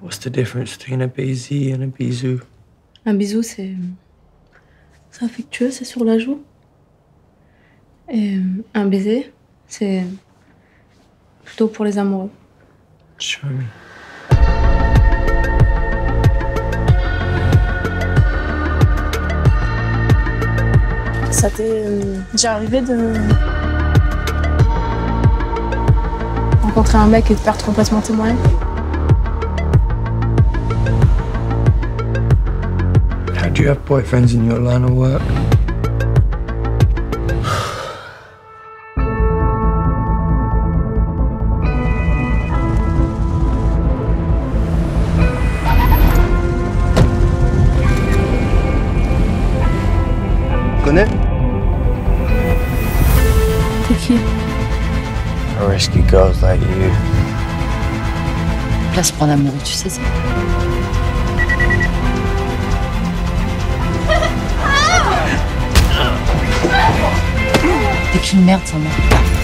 What's the difference between a baiser and a bisou? Un bisou, c'est. C'est affectueux, c'est sur la joue. Et un baiser, c'est. plutôt pour les amoureux. Show me. Ça t'est euh, déjà arrivé de. rencontrer un mec et de perdre complètement tes moyens? You have boyfriends in your line of work? connais T'es qui A risky girls like you. Place pour un amoureux, tu sais ça. T'es qu'une merde, sans moi.